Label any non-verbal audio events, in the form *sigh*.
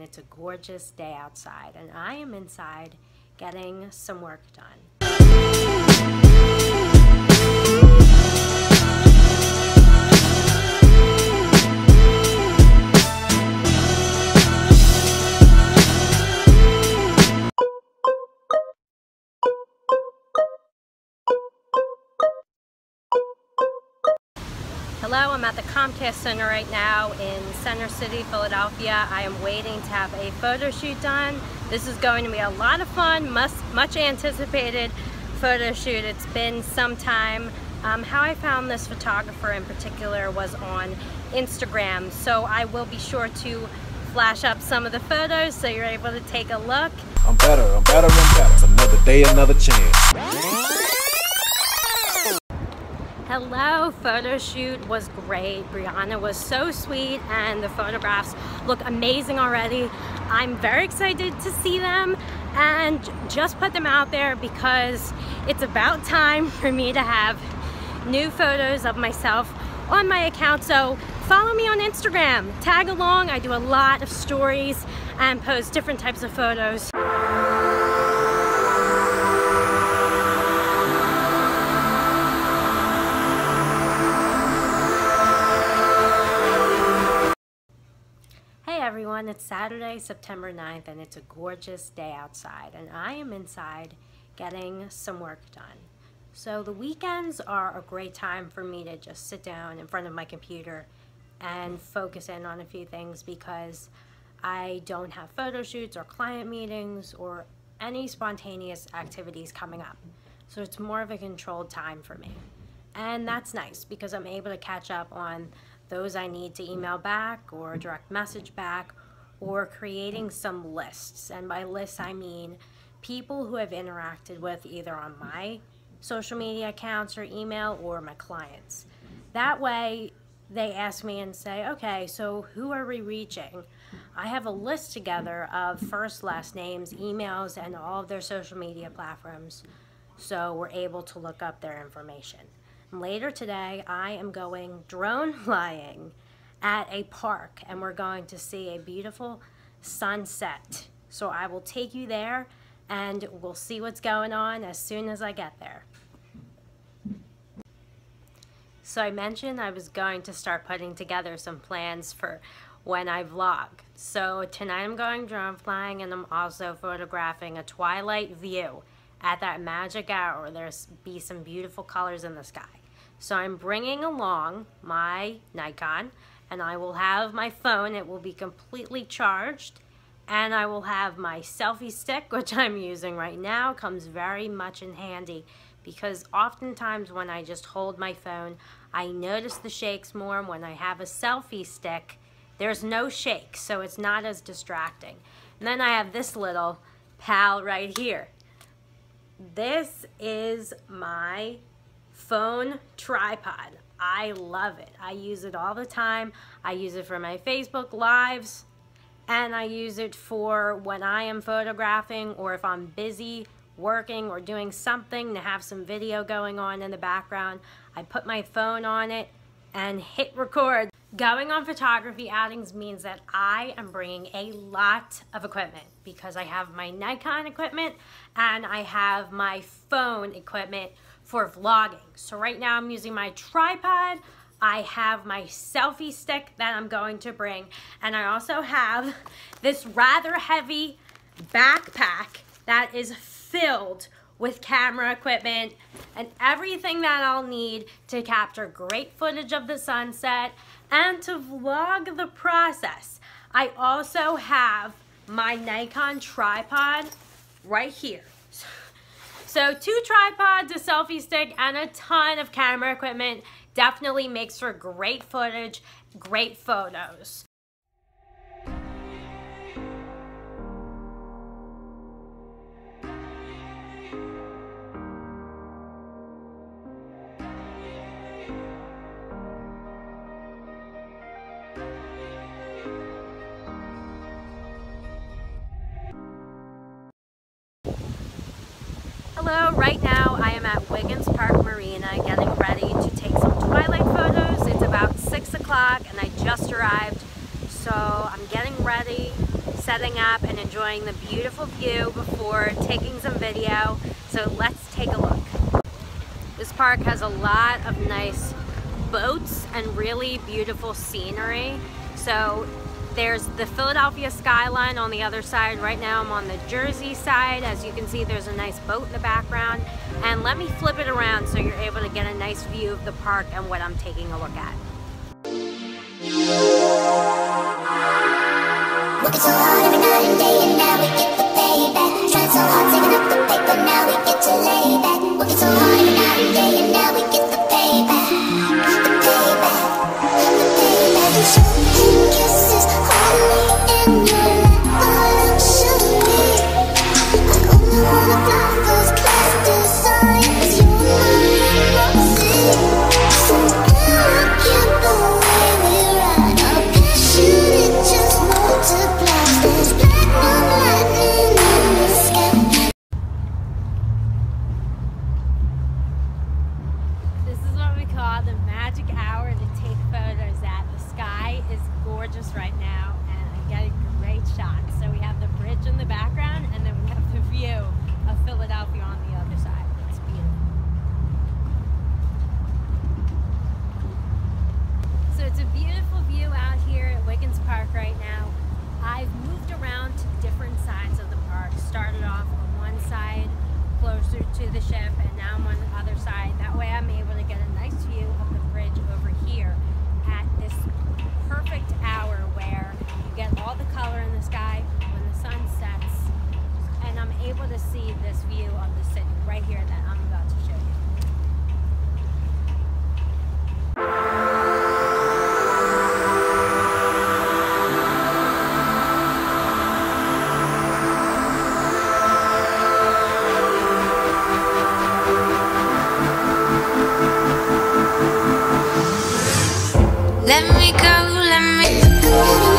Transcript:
It's a gorgeous day outside, and I am inside getting some work done. Hello, I'm at the Comcast Center right now in Center City, Philadelphia. I am waiting to have a photo shoot done. This is going to be a lot of fun, much, much anticipated photo shoot. It's been some time. Um, how I found this photographer in particular was on Instagram, so I will be sure to flash up some of the photos so you're able to take a look. I'm better, I'm better, I'm better. Another day, another chance. Hello, photo shoot was great. Brianna was so sweet and the photographs look amazing already. I'm very excited to see them and just put them out there because it's about time for me to have new photos of myself on my account. So follow me on Instagram, tag along. I do a lot of stories and post different types of photos. Everyone, it's Saturday, September 9th, and it's a gorgeous day outside, and I am inside getting some work done. So the weekends are a great time for me to just sit down in front of my computer and focus in on a few things because I don't have photo shoots or client meetings or any spontaneous activities coming up. So it's more of a controlled time for me. And that's nice because I'm able to catch up on those I need to email back or direct message back or creating some lists. And by lists, I mean people who have interacted with either on my social media accounts or email or my clients. That way, they ask me and say, okay, so who are we reaching? I have a list together of first, last names, emails, and all of their social media platforms so we're able to look up their information. Later today, I am going drone *laughs* flying at a park and we're going to see a beautiful sunset. So I will take you there and we'll see what's going on as soon as I get there. So I mentioned I was going to start putting together some plans for when I vlog. So tonight I'm going drone flying and I'm also photographing a twilight view at that magic hour. There's be some beautiful colors in the sky. So I'm bringing along my Nikon and I will have my phone. It will be completely charged and I will have my selfie stick, *laughs* which I'm using right now, comes very much in handy because oftentimes when I just hold my phone, I notice the shakes more. When I have a selfie stick, there's no shake, so it's not as distracting. And then I have this little pal right here. This is my phone tripod. I love it. I use it all the time. I use it for my Facebook lives and I use it for when I am photographing or if I'm busy working or doing something to have some video going on in the background. I put my phone on it and hit record. Going on photography outings means that I am bringing a lot of equipment because I have my Nikon equipment and I have my phone equipment for vlogging. So right now I'm using my tripod. I have my selfie stick that I'm going to bring. And I also have this rather heavy backpack that is filled with camera equipment and everything that I'll need to capture great footage of the sunset and to vlog the process. I also have my Nikon tripod right here. So two tripods, a selfie stick, and a ton of camera equipment definitely makes for great footage, great photos. Hello, right now I am at Wiggins Park Marina getting ready to take some twilight photos. It's about 6 o'clock and I just arrived, so I'm getting ready, setting up and enjoying the beautiful view before taking some video. So let's take a look. This park has a lot of nice boats and really beautiful scenery. So there's the Philadelphia skyline on the other side. Right now I'm on the Jersey side. As you can see, there's a nice boat in the background. And let me flip it around so you're able to get a nice view of the park and what I'm taking a look at. Every night and day gorgeous right now and I'm getting great shots. So we have the bridge in the background and then we have the view of Philadelphia on the other side. It's beautiful. So it's a beautiful view out here at Wiggins Park right now. I've moved around to different sides of the park. Started off on one side closer to the ship and now I'm on the other side. That way I'm Let me go, let me